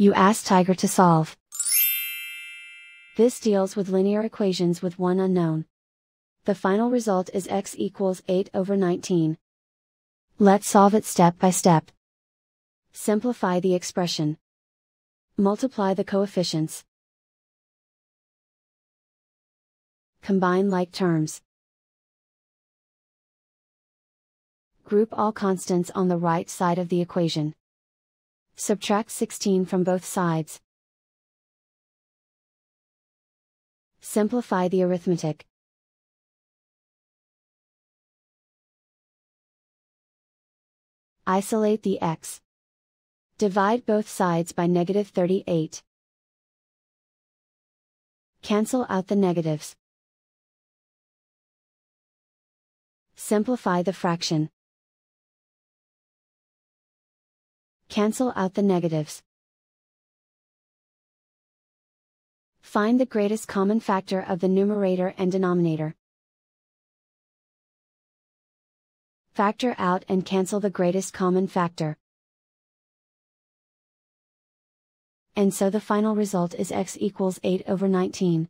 You ask Tiger to solve. This deals with linear equations with one unknown. The final result is x equals 8 over 19. Let's solve it step by step. Simplify the expression. Multiply the coefficients. Combine like terms. Group all constants on the right side of the equation. Subtract 16 from both sides. Simplify the arithmetic. Isolate the x. Divide both sides by negative 38. Cancel out the negatives. Simplify the fraction. Cancel out the negatives. Find the greatest common factor of the numerator and denominator. Factor out and cancel the greatest common factor. And so the final result is x equals 8 over 19.